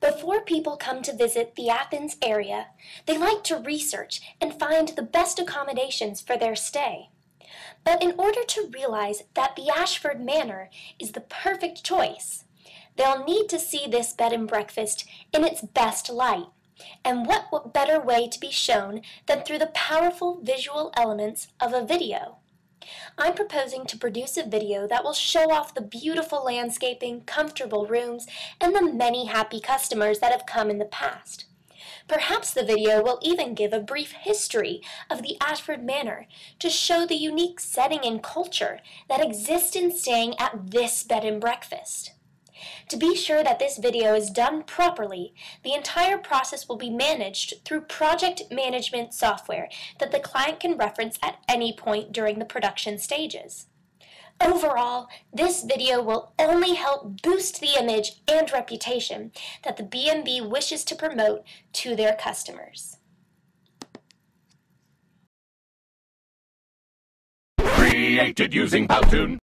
Before people come to visit the Athens area, they like to research and find the best accommodations for their stay. But in order to realize that the Ashford Manor is the perfect choice, they'll need to see this bed and breakfast in its best light. And what better way to be shown than through the powerful visual elements of a video? I'm proposing to produce a video that will show off the beautiful landscaping, comfortable rooms, and the many happy customers that have come in the past. Perhaps the video will even give a brief history of the Ashford Manor to show the unique setting and culture that exists in staying at this bed and breakfast. To be sure that this video is done properly, the entire process will be managed through project management software that the client can reference at any point during the production stages. Overall, this video will only help boost the image and reputation that the B&B wishes to promote to their customers. Created using Powtoon.